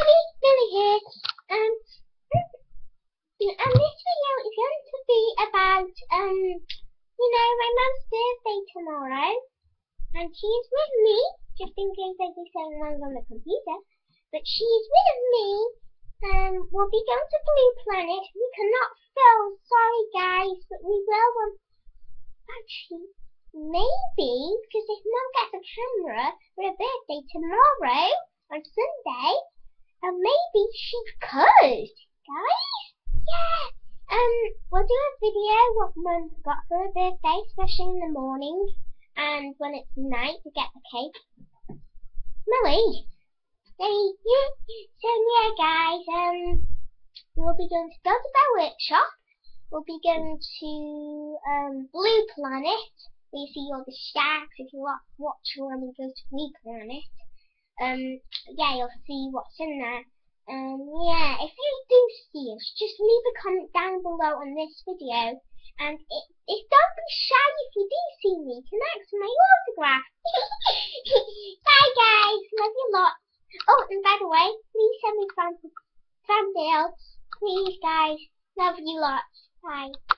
everybody, Lily here. Um, and this video is going to be about, um, you know, my mum's birthday tomorrow. And she's with me, just in case I do something wrong on the computer. But she's with me. Um, we'll be going to Blue Planet. We cannot film, sorry guys, but we will. Um, actually, maybe, because if mum gets a camera for her birthday tomorrow, on Sunday, guys. Yeah. Um, we'll do a video what Mum got for her birthday, especially in the morning, and when it's night to get the cake. Millie. Hey, so yeah, guys. Um, we'll be going to Build-A-Bear Workshop. We'll be going to um Blue Planet. Where you see all the sharks if you watch watch when we go to Blue Planet um, yeah, you'll see what's in there. Um, yeah, if you do see us, just leave a comment down below on this video. And it, it, don't be shy if you do see me to ask for my autograph. Bye guys, love you lots. Oh, and by the way, please send me fan, fan mail. Please guys, love you lots. Bye.